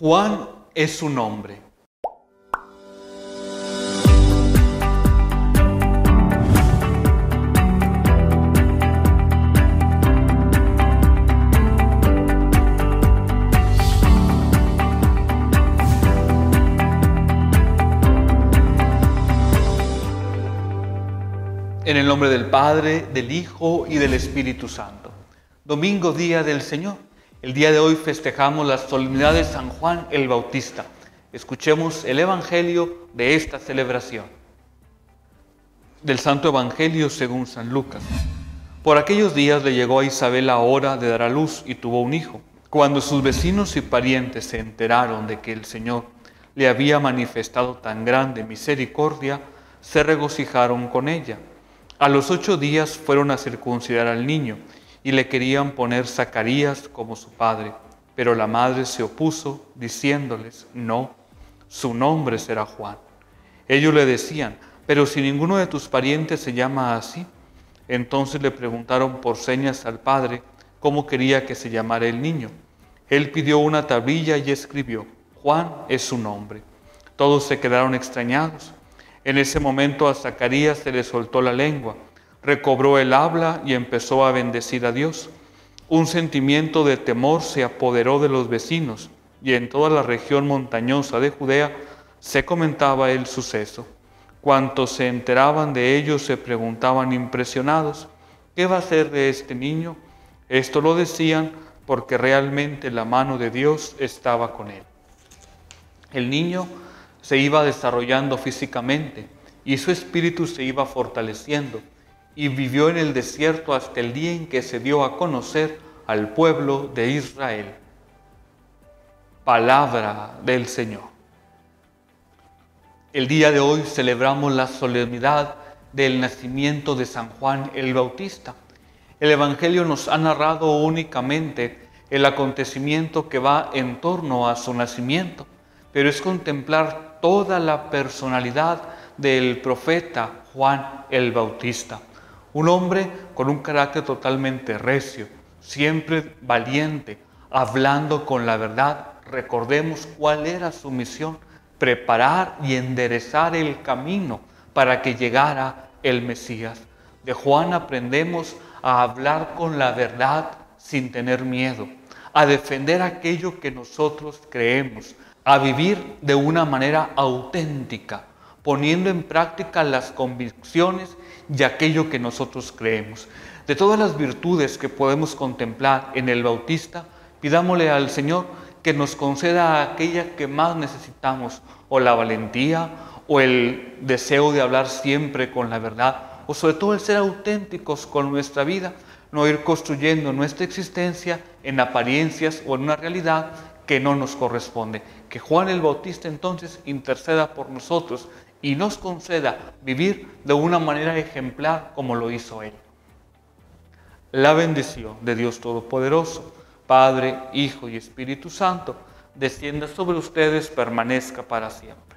Juan es su nombre. En el nombre del Padre, del Hijo y del Espíritu Santo. Domingo, día del Señor. El día de hoy festejamos la solemnidad de San Juan el Bautista. Escuchemos el Evangelio de esta celebración. Del Santo Evangelio según San Lucas. Por aquellos días le llegó a Isabel la hora de dar a luz y tuvo un hijo. Cuando sus vecinos y parientes se enteraron de que el Señor le había manifestado tan grande misericordia, se regocijaron con ella. A los ocho días fueron a circuncidar al niño y le querían poner Zacarías como su padre, pero la madre se opuso diciéndoles, no, su nombre será Juan. Ellos le decían, pero si ninguno de tus parientes se llama así, entonces le preguntaron por señas al padre cómo quería que se llamara el niño. Él pidió una tablilla y escribió, Juan es su nombre. Todos se quedaron extrañados. En ese momento a Zacarías se le soltó la lengua, recobró el habla y empezó a bendecir a Dios. Un sentimiento de temor se apoderó de los vecinos y en toda la región montañosa de Judea se comentaba el suceso. Cuantos se enteraban de ello se preguntaban impresionados, ¿qué va a ser de este niño? Esto lo decían porque realmente la mano de Dios estaba con él. El niño se iba desarrollando físicamente y su espíritu se iba fortaleciendo y vivió en el desierto hasta el día en que se dio a conocer al pueblo de Israel. Palabra del Señor. El día de hoy celebramos la solemnidad del nacimiento de San Juan el Bautista. El Evangelio nos ha narrado únicamente el acontecimiento que va en torno a su nacimiento, pero es contemplar toda la personalidad del profeta Juan el Bautista. Un hombre con un carácter totalmente recio, siempre valiente, hablando con la verdad. Recordemos cuál era su misión, preparar y enderezar el camino para que llegara el Mesías. De Juan aprendemos a hablar con la verdad sin tener miedo, a defender aquello que nosotros creemos, a vivir de una manera auténtica, poniendo en práctica las convicciones y aquello que nosotros creemos. De todas las virtudes que podemos contemplar en el Bautista, pidámosle al Señor que nos conceda aquella que más necesitamos, o la valentía, o el deseo de hablar siempre con la verdad, o sobre todo el ser auténticos con nuestra vida, no ir construyendo nuestra existencia en apariencias o en una realidad que no nos corresponde. Que Juan el Bautista entonces interceda por nosotros y nos conceda vivir de una manera ejemplar como lo hizo Él. La bendición de Dios Todopoderoso, Padre, Hijo y Espíritu Santo, descienda sobre ustedes, permanezca para siempre.